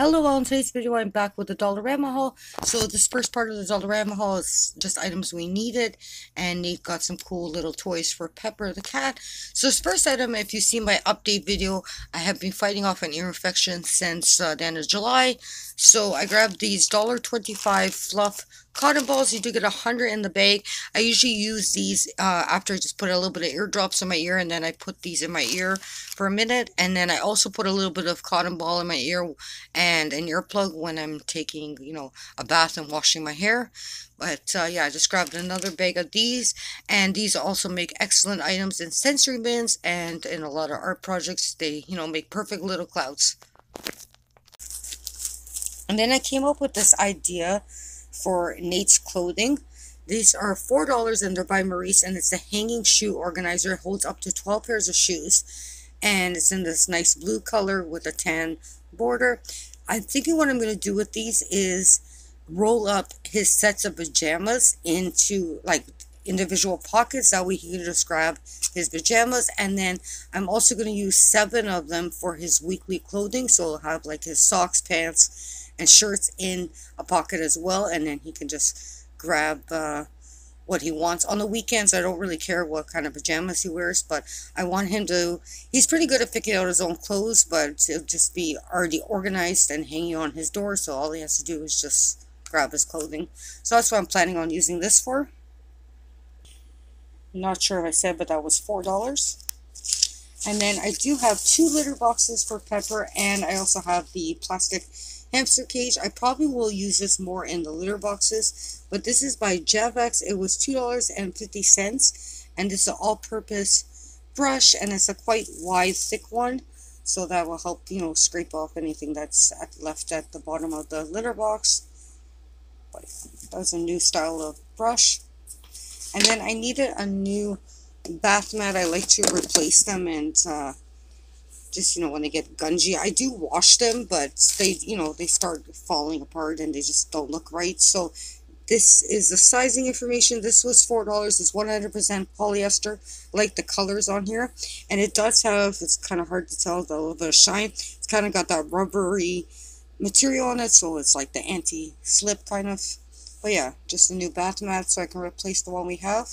Hello all, in today's video I'm back with the Dollarama haul. So this first part of the Dollarama haul is just items we needed and they've got some cool little toys for Pepper the cat. So this first item, if you see my update video, I have been fighting off an ear infection since uh, the end of July. So I grabbed these $1.25 fluff cotton balls. You do get a hundred in the bag. I usually use these uh, after I just put a little bit of eardrops in my ear and then I put these in my ear for a minute. And then I also put a little bit of cotton ball in my ear and an earplug when I'm taking, you know, a bath and washing my hair. But uh, yeah, I just grabbed another bag of these. And these also make excellent items in sensory bins and in a lot of art projects. They, you know, make perfect little clouds. And then I came up with this idea for Nate's clothing. These are $4 and they're by Maurice and it's a hanging shoe organizer. It holds up to 12 pairs of shoes and it's in this nice blue color with a tan border. I'm thinking what I'm going to do with these is roll up his sets of pajamas into like individual pockets that way he can just grab his pajamas and then I'm also going to use seven of them for his weekly clothing so he'll have like his socks pants and shirts in a pocket as well and then he can just grab uh, what he wants. On the weekends I don't really care what kind of pajamas he wears but I want him to he's pretty good at picking out his own clothes but it'll just be already organized and hanging on his door so all he has to do is just grab his clothing. So that's what I'm planning on using this for. Not sure if I said but that was four dollars and then I do have two litter boxes for Pepper and I also have the plastic hamster cage. I probably will use this more in the litter boxes, but this is by Javex. It was $2.50, and it's an all-purpose brush, and it's a quite wide, thick one, so that will help, you know, scrape off anything that's at, left at the bottom of the litter box. But that's a new style of brush. And then I needed a new bath mat. I like to replace them and uh, just, you know, when they get gungy. I do wash them, but they, you know, they start falling apart and they just don't look right. So this is the sizing information. This was $4. It's 100% polyester, like the colors on here. And it does have, it's kind of hard to tell, a little bit of shine. It's kind of got that rubbery material on it, so it's like the anti-slip kind of. But yeah, just a new bath mat so I can replace the one we have.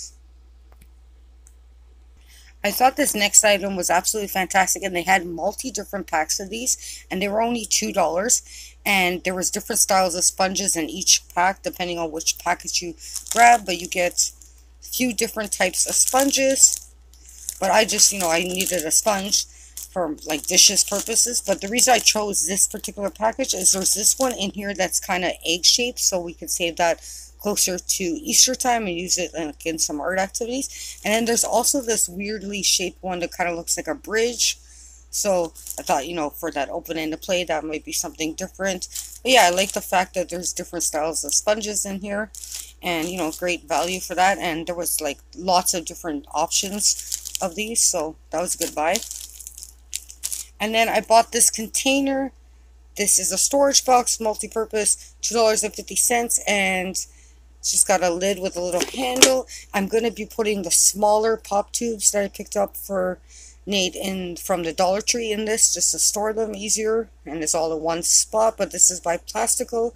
I thought this next item was absolutely fantastic and they had multi different packs of these and they were only $2 and there was different styles of sponges in each pack depending on which package you grab but you get a few different types of sponges. But I just you know I needed a sponge for like dishes purposes but the reason I chose this particular package is there's this one in here that's kind of egg shaped so we can save that closer to Easter time and use it like, in some art activities. And then there's also this weirdly shaped one that kind of looks like a bridge. So I thought, you know, for that open-ended play, that might be something different. But yeah, I like the fact that there's different styles of sponges in here. And, you know, great value for that. And there was, like, lots of different options of these. So that was a good buy. And then I bought this container. This is a storage box, multi-purpose, $2.50. And it's just got a lid with a little handle. I'm going to be putting the smaller pop tubes that I picked up for Nate in from the Dollar Tree in this just to store them easier. And it's all in one spot, but this is by Plastico.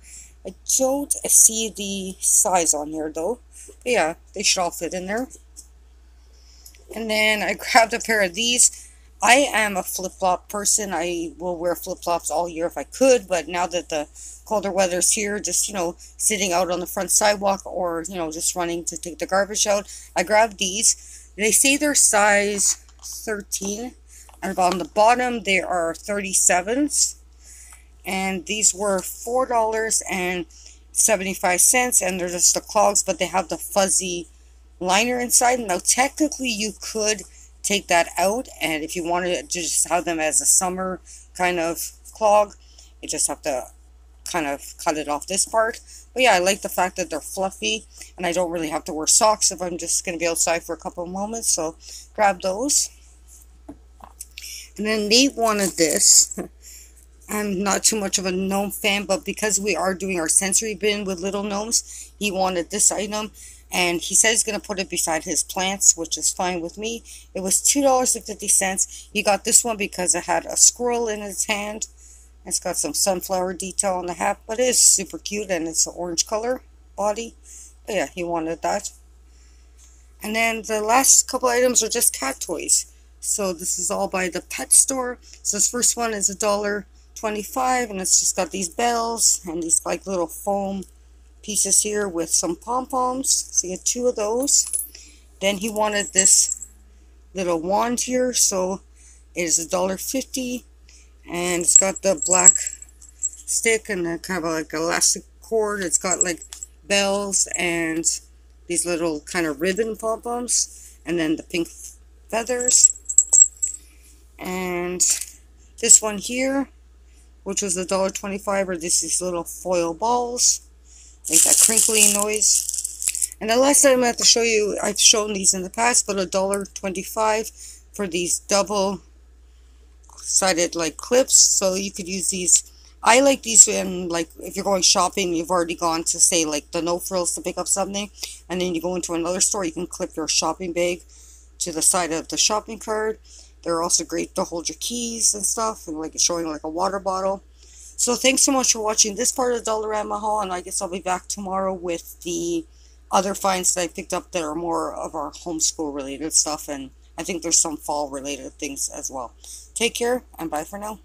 I don't see the size on here though. But yeah, they should all fit in there. And then I grabbed a pair of these. I am a flip-flop person. I will wear flip-flops all year if I could, but now that the colder weather's here, just, you know, sitting out on the front sidewalk or, you know, just running to take the garbage out, I grabbed these. They say they're size 13, and on the bottom they are 37s, and these were $4.75, and they're just the clogs, but they have the fuzzy liner inside. Now, technically, you could take that out and if you wanted to just have them as a summer kind of clog you just have to kind of cut it off this part. But yeah I like the fact that they're fluffy and I don't really have to wear socks if I'm just going to be outside for a couple of moments so grab those. And then Nate wanted this. I'm not too much of a gnome fan but because we are doing our sensory bin with little gnomes he wanted this item and he said he's going to put it beside his plants, which is fine with me. It was $2.50. He got this one because it had a squirrel in his hand, It's got some sunflower detail on the hat, but it is super cute and it's an orange color body. But yeah, he wanted that. And then the last couple items are just cat toys. So this is all by the pet store. So this first one is a dollar twenty-five, and it's just got these bells and these like little foam pieces here with some pom-poms. So you get two of those. Then he wanted this little wand here, so it is a dollar fifty, and it's got the black stick and the kind of like elastic cord. It's got like bells and these little kind of ribbon pom-poms, and then the pink feathers. And this one here, which was a dollar twenty-five, are just these little foil balls, make that crinkly noise. And the last item I have to show you, I've shown these in the past, but a dollar twenty-five for these double sided like clips. So you could use these. I like these in like if you're going shopping, you've already gone to say like the no frills to pick up something, and then you go into another store, you can clip your shopping bag to the side of the shopping cart. They're also great to hold your keys and stuff, and like showing like a water bottle. So thanks so much for watching this part of the Dollarama haul, and I guess I'll be back tomorrow with the other finds that I picked up that are more of our homeschool related stuff, and I think there's some fall related things as well. Take care, and bye for now.